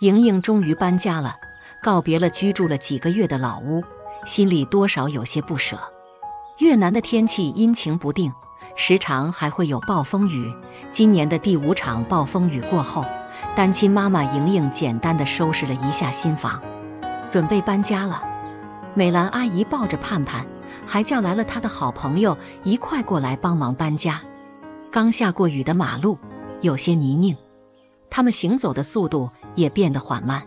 莹莹终于搬家了，告别了居住了几个月的老屋，心里多少有些不舍。越南的天气阴晴不定，时常还会有暴风雨。今年的第五场暴风雨过后，单亲妈妈莹莹简单的收拾了一下新房，准备搬家了。美兰阿姨抱着盼盼，还叫来了她的好朋友一块过来帮忙搬家。刚下过雨的马路有些泥泞，他们行走的速度也变得缓慢。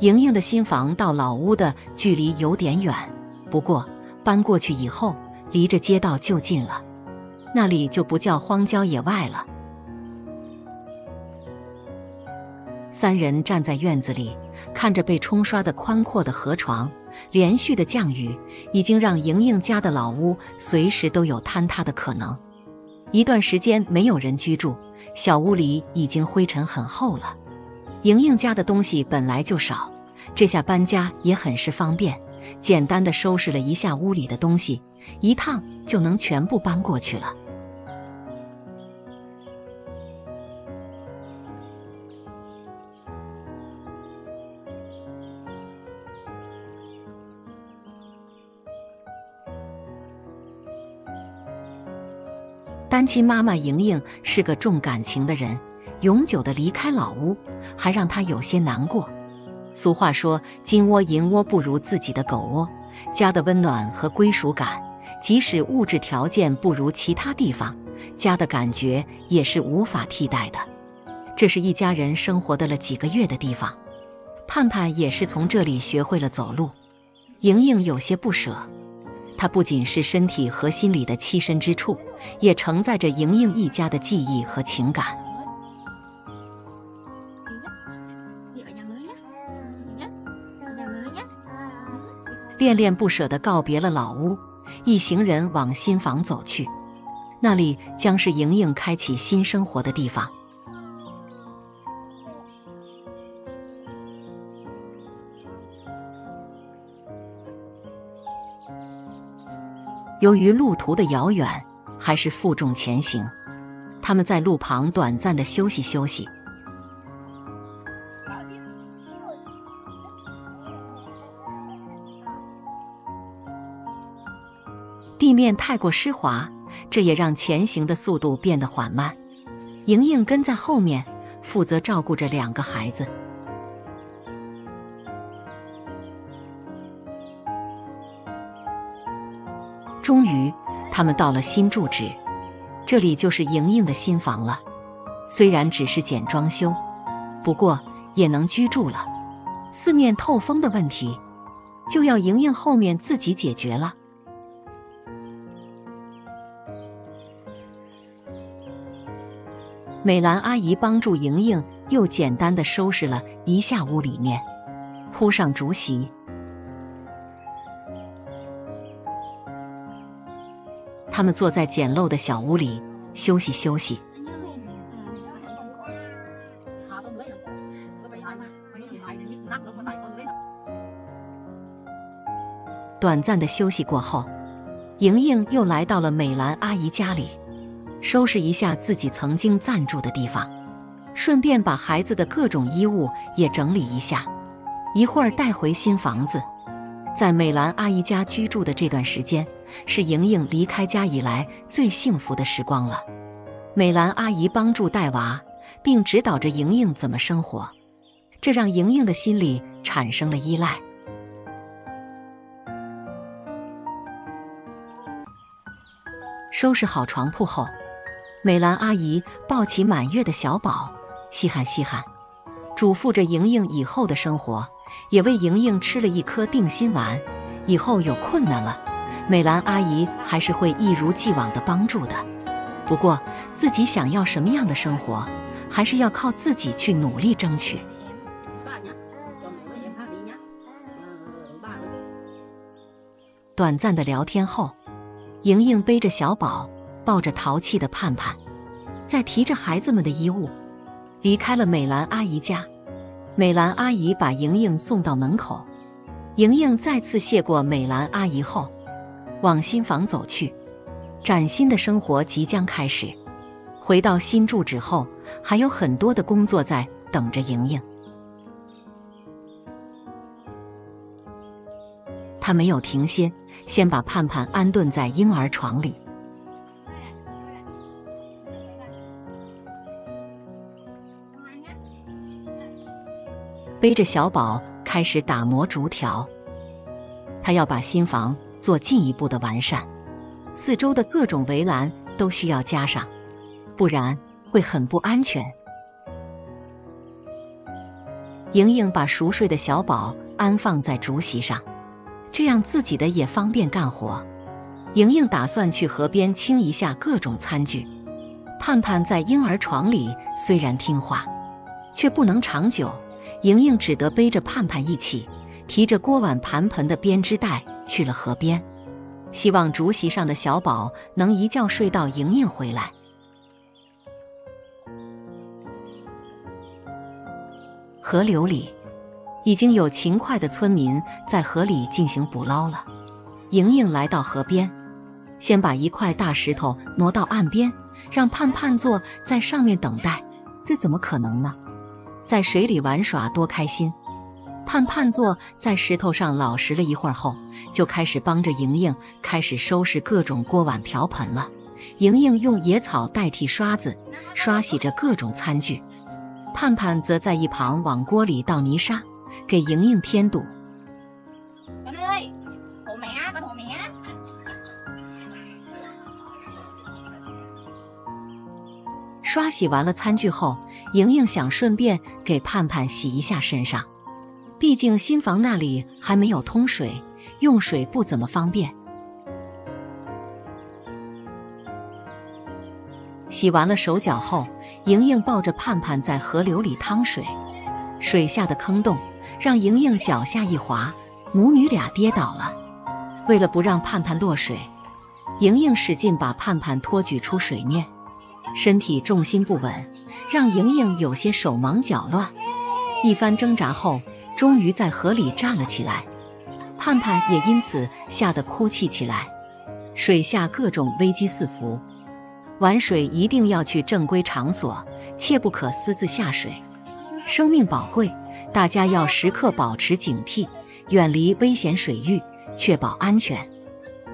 莹莹的新房到老屋的距离有点远，不过搬过去以后，离着街道就近了，那里就不叫荒郊野外了。三人站在院子里，看着被冲刷的宽阔的河床，连续的降雨已经让莹莹家的老屋随时都有坍塌的可能。一段时间没有人居住，小屋里已经灰尘很厚了。莹莹家的东西本来就少，这下搬家也很是方便，简单的收拾了一下屋里的东西，一趟就能全部搬过去了。单亲妈妈莹莹是个重感情的人，永久的离开老屋，还让他有些难过。俗话说：“金窝银窝不如自己的狗窝。”家的温暖和归属感，即使物质条件不如其他地方，家的感觉也是无法替代的。这是一家人生活的了几个月的地方，盼盼也是从这里学会了走路。莹莹有些不舍。它不仅是身体和心理的栖身之处，也承载着莹莹一家的记忆和情感。恋恋不舍地告别了老屋，一行人往新房走去，那里将是莹莹开启新生活的地方。由于路途的遥远，还是负重前行。他们在路旁短暂的休息休息。地面太过湿滑，这也让前行的速度变得缓慢。莹莹跟在后面，负责照顾着两个孩子。终于，他们到了新住址，这里就是莹莹的新房了。虽然只是简装修，不过也能居住了。四面透风的问题，就要莹莹后面自己解决了。美兰阿姨帮助莹莹，又简单的收拾了一下屋里面，铺上竹席。他们坐在简陋的小屋里休息休息。短暂的休息过后，莹莹又来到了美兰阿姨家里，收拾一下自己曾经暂住的地方，顺便把孩子的各种衣物也整理一下，一会儿带回新房子。在美兰阿姨家居住的这段时间，是莹莹离开家以来最幸福的时光了。美兰阿姨帮助带娃，并指导着莹莹怎么生活，这让莹莹的心里产生了依赖。收拾好床铺后，美兰阿姨抱起满月的小宝，稀罕稀罕，嘱咐着莹莹以后的生活。也为莹莹吃了一颗定心丸，以后有困难了，美兰阿姨还是会一如既往的帮助的。不过，自己想要什么样的生活，还是要靠自己去努力争取。短暂的聊天后，莹莹背着小宝，抱着淘气的盼盼，再提着孩子们的衣物离开了美兰阿姨家。美兰阿姨把莹莹送到门口莹莹再次谢过美兰阿姨后往新房走去。崭新的生活即将开始回到新住址后还有很多的工作在等着莹莹。她没有停歇先把盼盼安顿在婴儿床里背着小宝开始打磨竹条。他要把新房做进一步的完善，四周的各种围栏都需要加上，不然会很不安全。莹莹把熟睡的小宝安放在竹席上，这样自己的也方便干活。莹莹打算去河边清一下各种餐具。盼盼在婴儿床里虽然听话，却不能长久。莹莹只得背着盼盼一起，提着锅碗盘盆的编织袋去了河边，希望竹席上的小宝能一觉睡到莹莹回来。河流里，已经有勤快的村民在河里进行捕捞了。莹莹来到河边，先把一块大石头挪到岸边，让盼盼坐在上面等待。这怎么可能呢？在水里玩耍多开心！盼盼坐在石头上老实了一会儿后，就开始帮着莹莹开始收拾各种锅碗瓢盆了。莹莹用野草代替刷子，刷洗着各种餐具。盼盼则在一旁往锅里倒泥沙，给莹莹添堵。刷洗完了餐具后，莹莹想顺便给盼盼洗一下身上，毕竟新房那里还没有通水，用水不怎么方便。洗完了手脚后，莹莹抱着盼盼在河流里趟水，水下的坑洞让莹莹脚下一滑，母女俩跌倒了。为了不让盼盼落水，莹莹使劲把盼盼托举出水面，身体重心不稳，让莹莹有些手忙脚乱。一番挣扎后，终于在河里站了起来，盼盼也因此吓得哭泣起来。水下各种危机四伏。玩水一定要去正规场所，切不可私自下水。生命宝贵，大家要时刻保持警惕，远离危险水域，确保安全。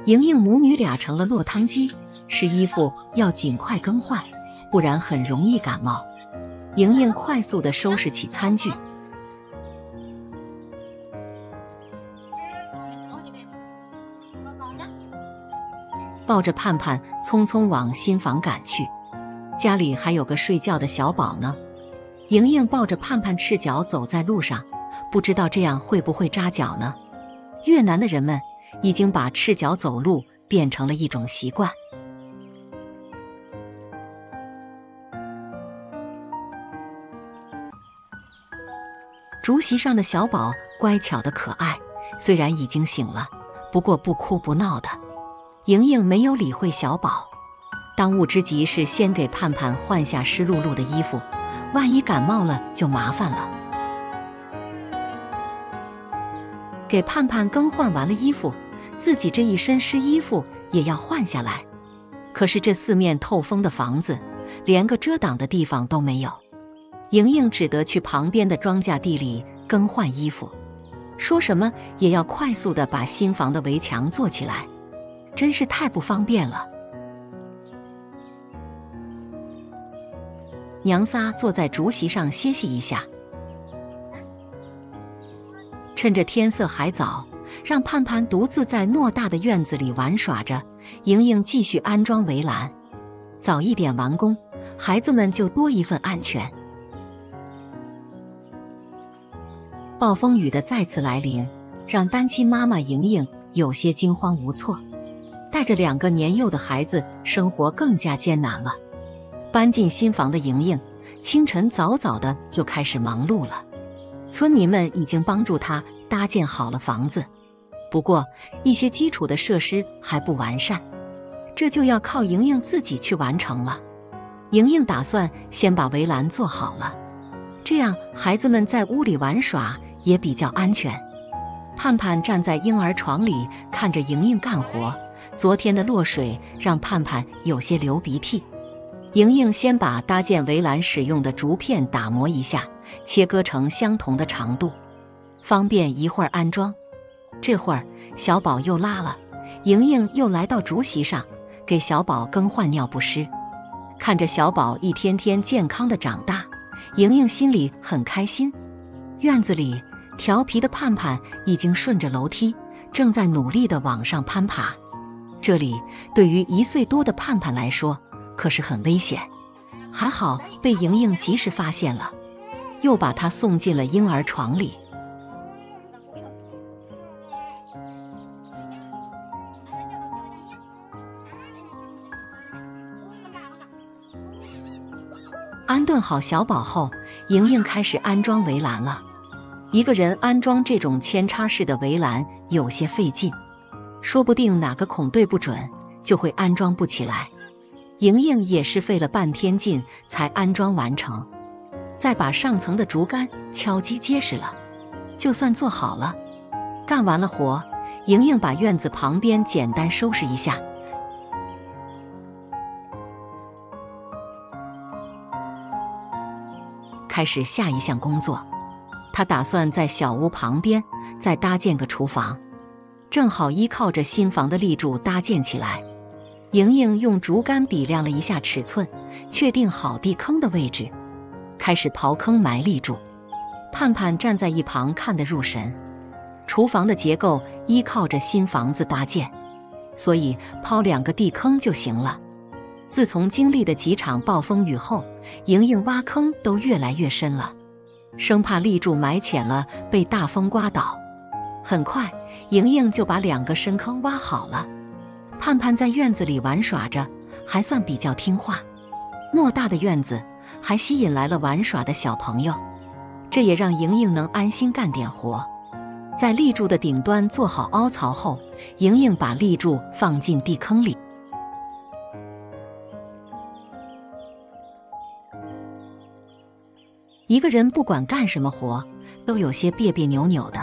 莹莹母女俩成了落汤鸡，湿衣服要尽快更换，不然很容易感冒。莹莹快速的收拾起餐具。抱着盼盼，匆匆往新房赶去。家里还有个睡觉的小宝呢。莹莹抱着盼盼，赤脚走在路上，不知道这样会不会扎脚呢？越南的人们已经把赤脚走路变成了一种习惯。竹席上的小宝乖巧的可爱，虽然已经醒了，不过不哭不闹的。莹莹没有理会小宝，当务之急是先给盼盼换下湿漉漉的衣服，万一感冒了就麻烦了。给盼盼更换完了衣服，自己这一身湿衣服也要换下来。可是这四面透风的房子，连个遮挡的地方都没有，莹莹只得去旁边的庄稼地里更换衣服。说什么也要快速的把新房的围墙做起来。真是太不方便了。娘仨坐在竹席上歇息一下，趁着天色还早，让盼盼独自在偌大的院子里玩耍着。莹莹继续安装围栏，早一点完工，孩子们就多一份安全。暴风雨的再次来临，让单亲妈妈莹莹有些惊慌无措。带着两个年幼的孩子，生活更加艰难了。搬进新房的莹莹，清晨早早的就开始忙碌了。村民们已经帮助她搭建好了房子，不过一些基础的设施还不完善，这就要靠莹莹自己去完成了。莹莹打算先把围栏做好了，这样孩子们在屋里玩耍也比较安全。盼盼站在婴儿床里，看着莹莹干活。昨天的落水让盼盼有些流鼻涕。莹莹先把搭建围栏使用的竹片打磨一下，切割成相同的长度，方便一会儿安装。这会儿小宝又拉了，莹莹又来到竹席上给小宝更换尿不湿。看着小宝一天天健康的长大，莹莹心里很开心。院子里，调皮的盼盼已经顺着楼梯，正在努力的往上攀爬。这里对于一岁多的盼盼来说，可是很危险。还好被莹莹及时发现了，又把他送进了婴儿床里。安顿好小宝后，莹莹开始安装围栏了。一个人安装这种扦插式的围栏有些费劲，说不定哪个孔对不准，就会安装不起来。莹莹也是费了半天劲才安装完成，再把上层的竹竿敲击结实了，就算做好了。干完了活，莹莹把院子旁边简单收拾一下。开始下一项工作，他打算在小屋旁边再搭建个厨房，正好依靠着新房的立柱搭建起来。莹莹用竹竿比量了一下尺寸，确定好地坑的位置，开始刨坑埋立柱。盼盼站在一旁看得入神。厨房的结构依靠着新房子搭建，所以刨两个地坑就行了。自从经历的几场暴风雨后，莹莹挖坑都越来越深了，生怕立柱埋浅了被大风刮倒。很快，莹莹就把两个深坑挖好了。盼盼在院子里玩耍着，还算比较听话。偌大的院子还吸引来了玩耍的小朋友，这也让莹莹能安心干点活。在立柱的顶端做好凹槽后，莹莹把立柱放进地坑里。一个人不管干什么活，都有些别别扭扭的。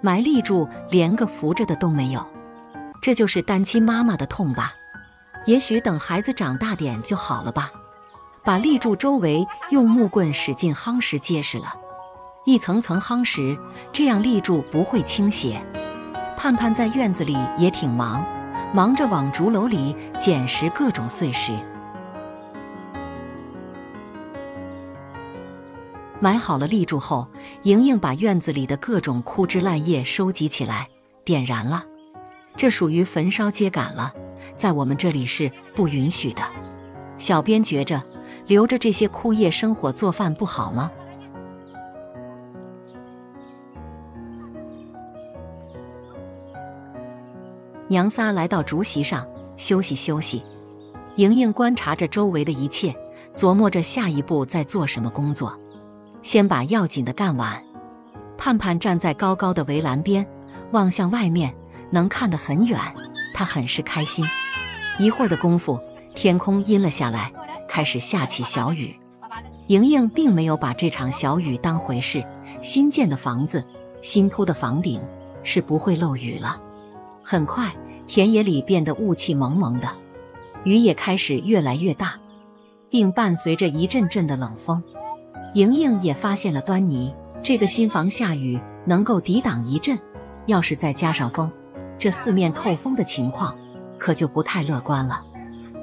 埋立柱连个扶着的都没有，这就是单亲妈妈的痛吧？也许等孩子长大点就好了吧。把立柱周围用木棍使劲夯实结实了，一层层夯实，这样立柱不会倾斜。盼盼在院子里也挺忙，忙着往竹篓里捡拾各种碎石。埋好了立柱后，莹莹把院子里的各种枯枝烂叶收集起来，点燃了。这属于焚烧秸秆了，在我们这里是不允许的。小编觉着留着这些枯叶生火做饭不好吗？娘仨来到竹席上休息休息。莹莹观察着周围的一切，琢磨着下一步在做什么工作。先把要紧的干完。盼盼站在高高的围栏边，望向外面，能看得很远。他很是开心。一会儿的功夫，天空阴了下来，开始下起小雨。莹莹并没有把这场小雨当回事。新建的房子，新铺的房顶，是不会漏雨了。很快，田野里变得雾气蒙蒙的，雨也开始越来越大，并伴随着一阵阵的冷风。莹莹也发现了端倪，这个新房下雨能够抵挡一阵，要是再加上风，这四面透风的情况可就不太乐观了。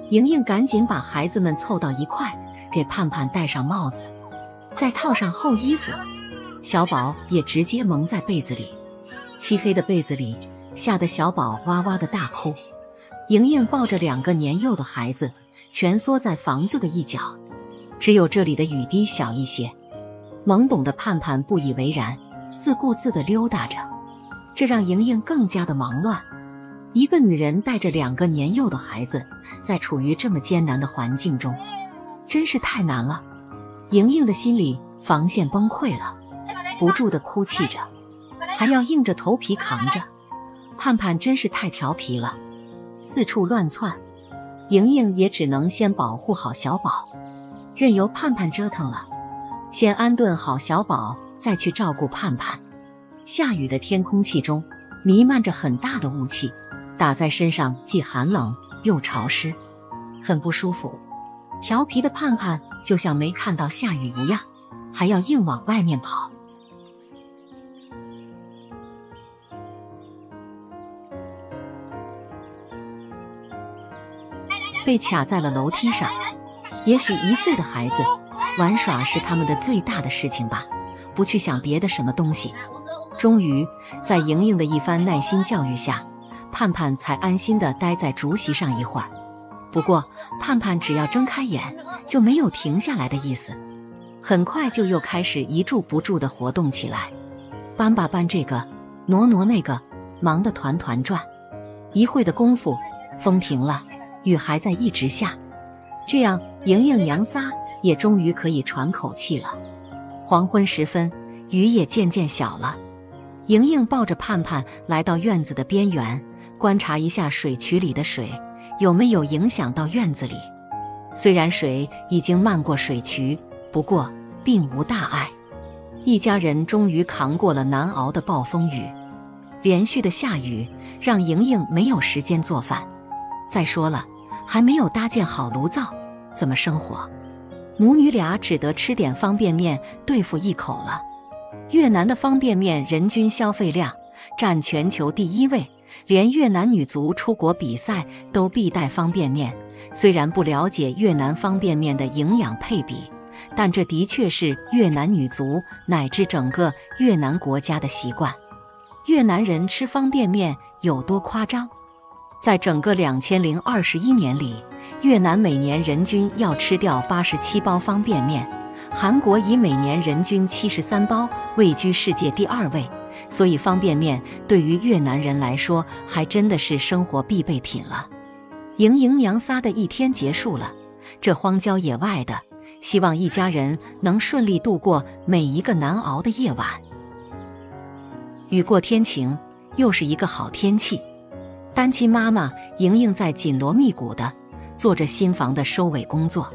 莹莹赶紧把孩子们凑到一块，给盼盼戴上帽子，再套上厚衣服。小宝也直接蒙在被子里，漆黑的被子里吓得小宝哇哇的大哭。莹莹抱着两个年幼的孩子，蜷缩在房子的一角。只有这里的雨滴小一些，懵懂的盼盼不以为然，自顾自地溜达着，这让莹莹更加的忙乱。一个女人带着两个年幼的孩子，在处于这么艰难的环境中，真是太难了。莹莹的心里防线崩溃了，不住地哭泣着，还要硬着头皮扛着。盼盼真是太调皮了，四处乱窜，莹莹也只能先保护好小宝。任由盼盼折腾了。先安顿好小宝再去照顾盼盼。下雨的天空气中弥漫着很大的雾气打在身上既寒冷又潮湿很不舒服。调皮的盼盼就像没看到下雨一样还要硬往外面跑。被卡在了楼梯上也许一岁的孩子玩耍是他们的最大的事情吧，不去想别的什么东西。终于，在莹莹的一番耐心教育下，盼盼才安心地待在竹席上一会儿。不过，盼盼只要睁开眼，就没有停下来的意思，很快就又开始一住不住地活动起来，搬吧搬这个，挪挪那个，忙得团团转。一会的功夫，风停了，雨还在一直下，这样莹莹娘仨也终于可以喘口气了。黄昏时分，雨也渐渐小了。莹莹抱着盼盼来到院子的边缘，观察一下水渠里的水有没有影响到院子里。虽然水已经漫过水渠，不过并无大碍。一家人终于扛过了难熬的暴风雨。连续的下雨让莹莹没有时间做饭，再说了，还没有搭建好炉灶，怎么生火？母女俩只得吃点方便面对付一口了。越南的方便面人均消费量占全球第一位，连越南女足出国比赛都必带方便面。虽然不了解越南方便面的营养配比，但这的确是越南女足乃至整个越南国家的习惯。越南人吃方便面有多夸张？在整个两千零二十一年里，越南每年人均要吃掉八十七包方便面。韩国以每年人均七十三包位居世界第二位，所以方便面对于越南人来说还真的是生活必备品了。莹莹娘仨的一天结束了，这荒郊野外的，希望一家人能顺利度过每一个难熬的夜晚。雨过天晴，又是一个好天气。单亲妈妈莹莹在紧锣密鼓的做着新房的收尾工作，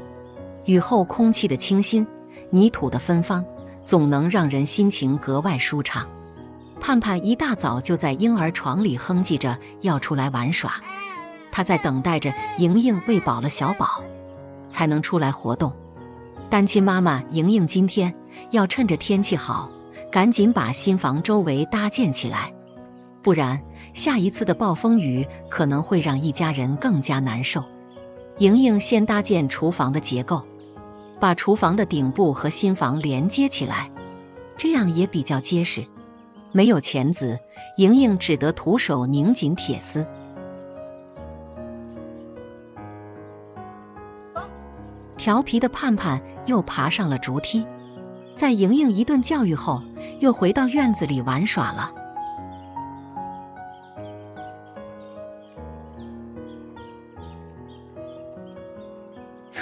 雨后空气的清新。泥土的芬芳，总能让人心情格外舒畅。盼盼一大早就在婴儿床里哼唧着要出来玩耍，他在等待着莹莹喂饱了小宝，才能出来活动。单亲妈妈莹莹今天要趁着天气好，赶紧把新房周围搭建起来，不然下一次的暴风雨可能会让一家人更加难受。莹莹先搭建厨房的结构。把厨房的顶部和新房连接起来，这样也比较结实。没有钳子，莹莹只得徒手拧紧铁丝。调皮的盼盼又爬上了竹梯，在莹莹一顿教育后，又回到院子里玩耍了。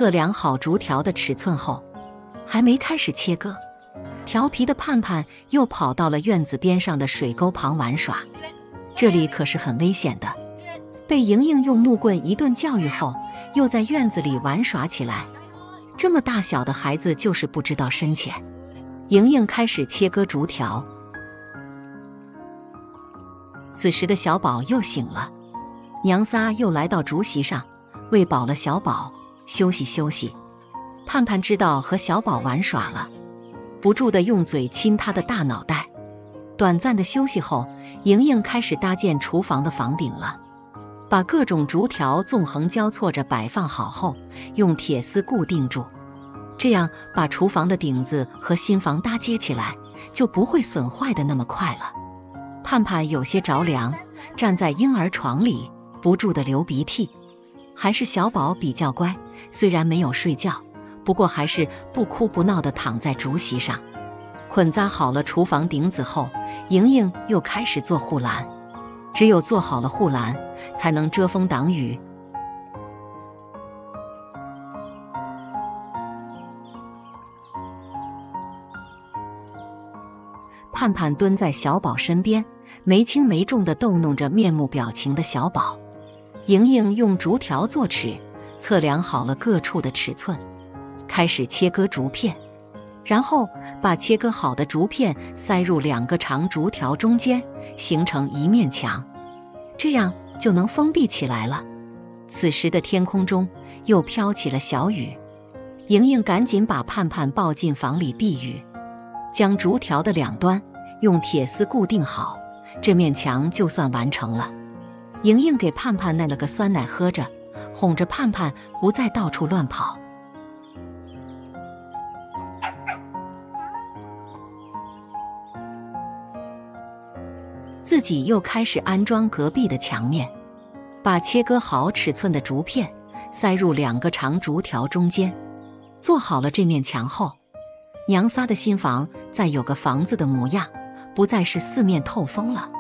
测量好竹条的尺寸后，还没开始切割，调皮的盼盼又跑到了院子边上的水沟旁玩耍。这里可是很危险的。被莹莹用木棍一顿教育后，又在院子里玩耍起来。这么大小的孩子就是不知道深浅。莹莹开始切割竹条。此时的小宝又醒了，娘仨又来到竹席上，喂饱了小宝。休息休息，盼盼知道和小宝玩耍了，不住地用嘴亲他的大脑袋。短暂的休息后，莹莹开始搭建厨房的房顶了。把各种竹条纵横交错着摆放好后，用铁丝固定住，这样把厨房的顶子和新房搭接起来，就不会损坏的那么快了。盼盼有些着凉，站在婴儿床里不住地流鼻涕。还是小宝比较乖，虽然没有睡觉，不过还是不哭不闹地躺在竹席上。捆扎好了厨房顶子后，莹莹又开始做护栏。只有做好了护栏，才能遮风挡雨。盼盼蹲在小宝身边，没轻没重地逗弄着面目表情的小宝。莹莹用竹条做尺，测量好了各处的尺寸，开始切割竹片，然后把切割好的竹片塞入两个长竹条中间，形成一面墙，这样就能封闭起来了。此时的天空中又飘起了小雨，莹莹赶紧把盼盼抱进房里避雨，将竹条的两端用铁丝固定好，这面墙就算完成了。莹莹给盼盼奶了个酸奶喝着，哄着盼盼不再到处乱跑。自己又开始安装隔壁的墙面，把切割好尺寸的竹片塞入两个长竹条中间。做好了这面墙后，娘仨的新房再有个房子的模样，不再是四面透风了。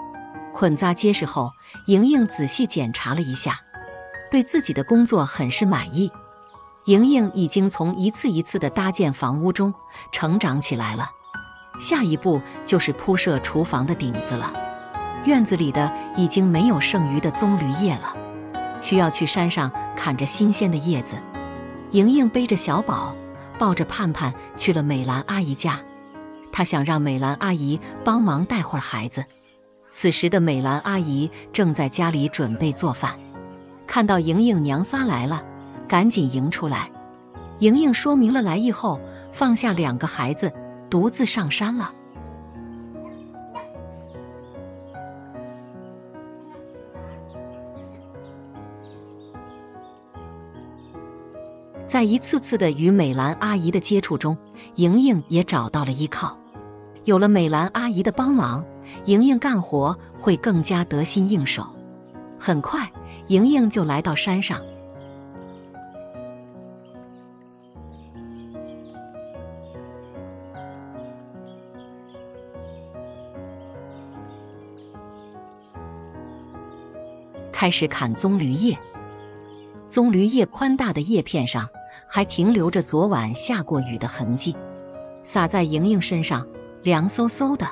捆扎结实后，莹莹仔细检查了一下，对自己的工作很是满意。莹莹已经从一次一次的搭建房屋中成长起来了，下一步就是铺设厨房的顶子了。院子里的已经没有剩余的棕榈叶了，需要去山上砍着新鲜的叶子。莹莹背着小宝，抱着盼盼去了美兰阿姨家。她想让美兰阿姨帮忙带会儿孩子。此时的美兰阿姨正在家里准备做饭，看到莹莹娘仨来了，赶紧迎出来。莹莹说明了来意后，放下两个孩子，独自上山了。在一次次的与美兰阿姨的接触中，莹莹也找到了依靠。有了美兰阿姨的帮忙，莹莹干活会更加得心应手。很快，莹莹就来到山上。开始砍棕榈叶，棕榈叶宽大的叶片上。还停留着昨晚下过雨的痕迹，洒在莹莹身上，凉飕飕的。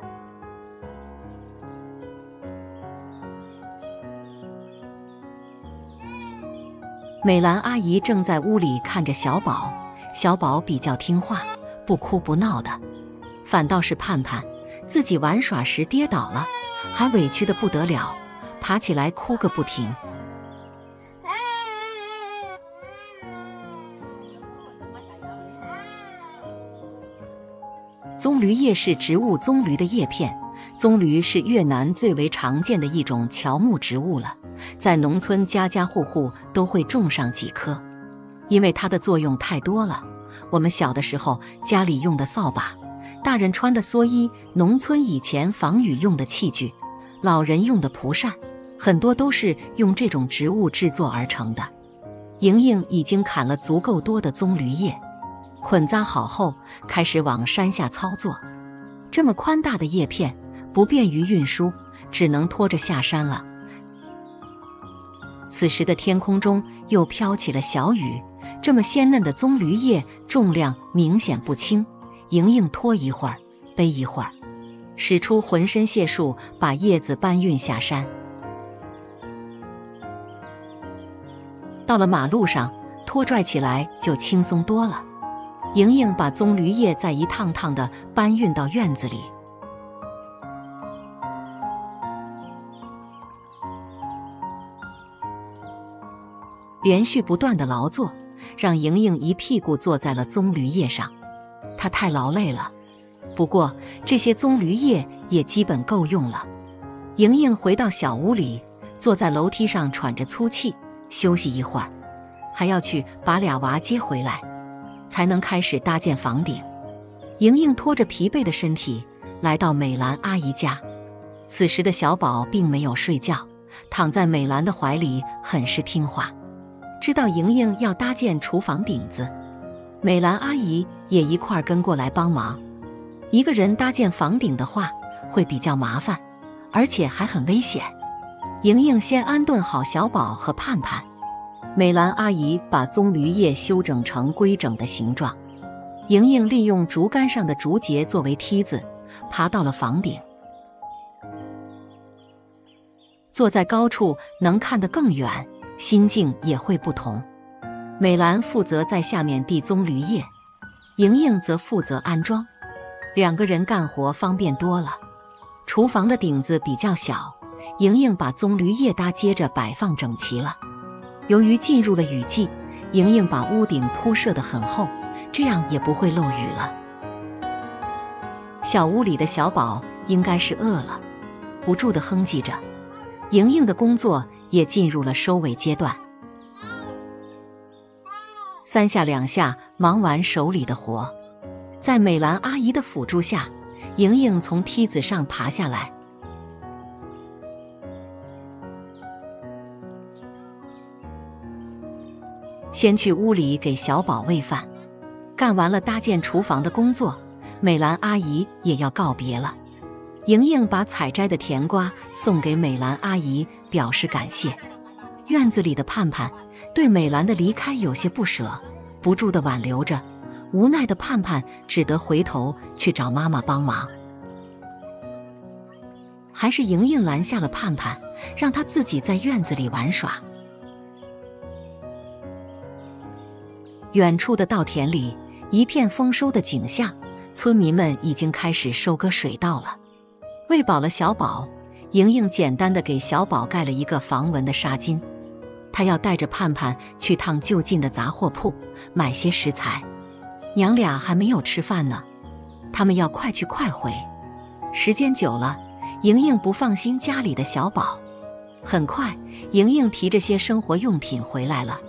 美兰阿姨正在屋里看着小宝，小宝比较听话，不哭不闹的，反倒是盼盼自己玩耍时跌倒了，还委屈的不得了，爬起来哭个不停。棕榈叶是植物棕榈的叶片，棕榈是越南最为常见的一种乔木植物了，在农村家家户户都会种上几棵，因为它的作用太多了。我们小的时候家里用的扫把，大人穿的蓑衣，农村以前防雨用的器具，老人用的蒲扇，很多都是用这种植物制作而成的。莹莹已经砍了足够多的棕榈叶。捆扎好后，开始往山下操作。这么宽大的叶片不便于运输，只能拖着下山了。此时的天空中又飘起了小雨，这么鲜嫩的棕榈叶重量明显不轻。莹莹拖一会儿，背一会儿，使出浑身解数把叶子搬运下山。到了马路上，拖拽起来就轻松多了。莹莹把棕榈叶再一趟趟的搬运到院子里，连续不断的劳作，让莹莹一屁股坐在了棕榈叶上。她太劳累了，不过这些棕榈叶也基本够用了。莹莹回到小屋里，坐在楼梯上喘着粗气，休息一会儿，还要去把俩娃接回来。才能开始搭建房顶。莹莹拖着疲惫的身体来到美兰阿姨家。此时的小宝并没有睡觉，躺在美兰的怀里，很是听话。知道莹莹要搭建厨房顶子，美兰阿姨也一块儿跟过来帮忙。一个人搭建房顶的话，会比较麻烦，而且还很危险。莹莹先安顿好小宝和盼盼。美兰阿姨把棕榈叶修整成规整的形状，莹莹利用竹竿上的竹节作为梯子，爬到了房顶。坐在高处能看得更远，心境也会不同。美兰负责在下面递棕榈叶，莹莹则负责安装，两个人干活方便多了。厨房的顶子比较小，莹莹把棕榈叶搭接着摆放整齐了。由于进入了雨季，莹莹把屋顶铺设得很厚，这样也不会漏雨了。小屋里的小宝应该是饿了，不住地哼唧着。莹莹的工作也进入了收尾阶段。三下两下忙完手里的活，在美兰阿姨的辅助下，莹莹从梯子上爬下来，先去屋里给小宝喂饭。干完了搭建厨房的工作，美兰阿姨也要告别了。莹莹把采摘的甜瓜送给美兰阿姨，表示感谢。院子里的盼盼对美兰的离开有些不舍，不住的挽留着。无奈的盼盼只得回头去找妈妈帮忙。还是莹莹拦下了盼盼，让他自己在院子里玩耍。远处的稻田里，一片丰收的景象，村民们已经开始收割水稻了。喂饱了小宝，莹莹简单的给小宝盖了一个防蚊的纱巾。她要带着盼盼去趟就近的杂货铺买些食材。娘俩还没有吃饭呢，他们要快去快回。时间久了，莹莹不放心家里的小宝。很快，莹莹提着些生活用品回来了。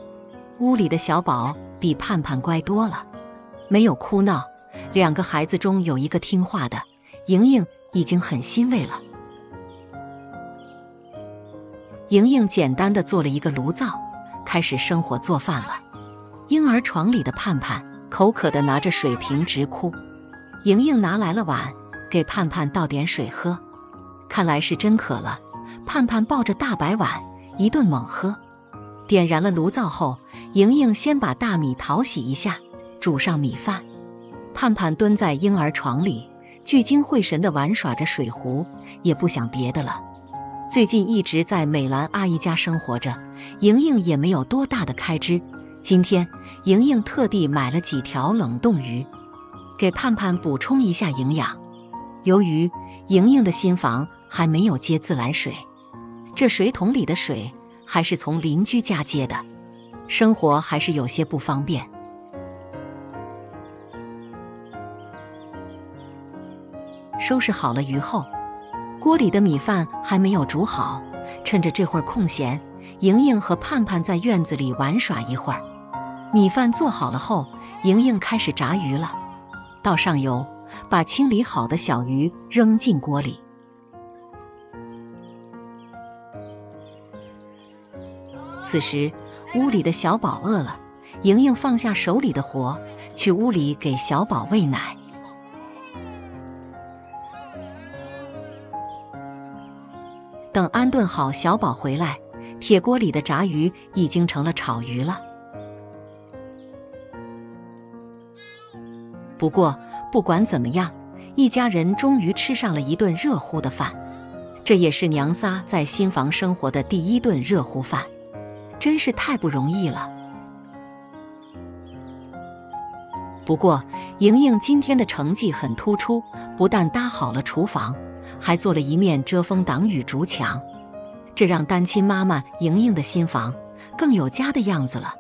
屋里的小宝比盼盼乖多了，没有哭闹。两个孩子中有一个听话的，莹莹。已经很欣慰了。莹莹简单的做了一个炉灶，开始生火做饭了。婴儿床里的盼盼口渴的拿着水瓶直哭，莹莹拿来了碗，给盼盼倒点水喝。看来是真渴了，盼盼抱着大白碗一顿猛喝。点燃了炉灶后，莹莹先把大米淘洗一下，煮上米饭。盼盼蹲在婴儿床里。聚精会神地玩耍着水壶，也不想别的了。最近一直在美兰阿姨家生活着，莹莹也没有多大的开支。今天，莹莹特地买了几条冷冻鱼，给盼盼补充一下营养。由于莹莹的新房还没有接自来水，这水桶里的水还是从邻居家接的，生活还是有些不方便。收拾好了鱼后，锅里的米饭还没有煮好。趁着这会儿空闲，莹莹和盼盼在院子里玩耍一会儿。米饭做好了后，莹莹开始炸鱼了。倒上油，把清理好的小鱼扔进锅里。此时，屋里的小宝饿了，莹莹放下手里的活，去屋里给小宝喂奶。等安顿好小宝回来，铁锅里的炸鱼已经成了炒鱼了。不过不管怎么样，一家人终于吃上了一顿热乎的饭，这也是娘仨在新房生活的第一顿热乎饭，真是太不容易了。不过莹莹今天的成绩很突出，不但搭好了厨房。还做了一面遮风挡雨竹墙，这让单亲妈妈莹莹的新房更有家的样子了。